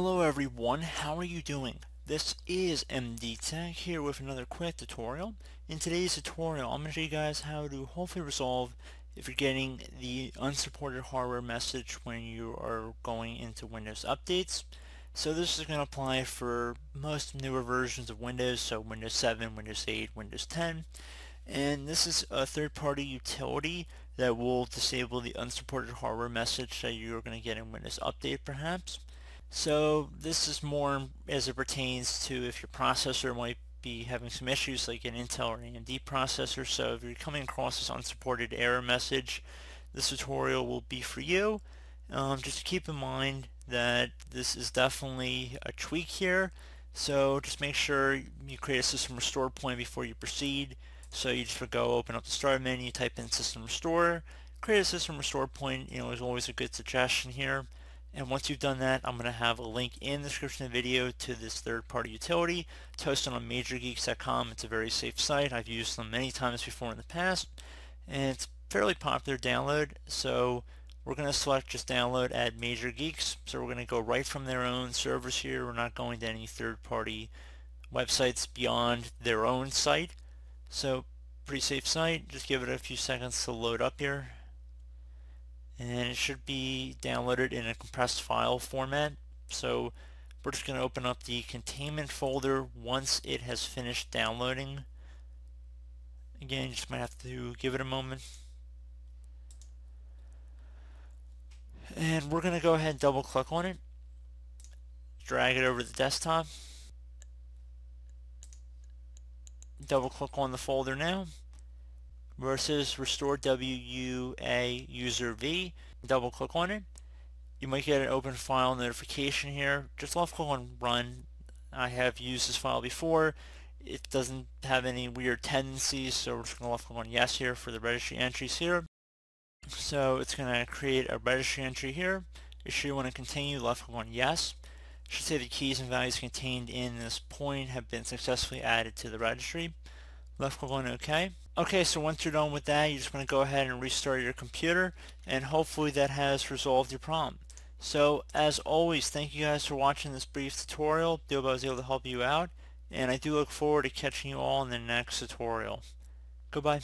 Hello everyone, how are you doing? This is MD Tech here with another quick tutorial. In today's tutorial, I'm going to show you guys how to hopefully resolve if you're getting the unsupported hardware message when you are going into Windows updates. So this is going to apply for most newer versions of Windows, so Windows 7, Windows 8, Windows 10. And this is a third-party utility that will disable the unsupported hardware message that you're going to get in Windows Update perhaps. So this is more as it pertains to if your processor might be having some issues like an Intel or AMD processor. So if you're coming across this unsupported error message, this tutorial will be for you. Um, just keep in mind that this is definitely a tweak here. So just make sure you create a system restore point before you proceed. So you just go open up the start menu, type in system restore, create a system restore point, you know, is always a good suggestion here. And once you've done that, I'm going to have a link in the description of the video to this third-party utility. It's hosted on MajorGeeks.com. It's a very safe site. I've used them many times before in the past. And it's fairly popular download. So we're going to select just download at Major Geeks. So we're going to go right from their own servers here. We're not going to any third-party websites beyond their own site. So pretty safe site. Just give it a few seconds to load up here and it should be downloaded in a compressed file format. So we're just going to open up the containment folder once it has finished downloading. Again, you just might have to give it a moment. And we're going to go ahead and double click on it. Drag it over the desktop. Double click on the folder now versus restore WUA user V. Double click on it. You might get an open file notification here. Just left click on run. I have used this file before. It doesn't have any weird tendencies, so we're just going to left click on yes here for the registry entries here. So it's going to create a registry entry here. If you should want to continue, left click on yes. It should say the keys and values contained in this point have been successfully added to the registry. Left click on OK. Okay, so once you're done with that, you just want to go ahead and restart your computer, and hopefully that has resolved your problem. So, as always, thank you guys for watching this brief tutorial. I hope I was able to help you out, and I do look forward to catching you all in the next tutorial. Goodbye.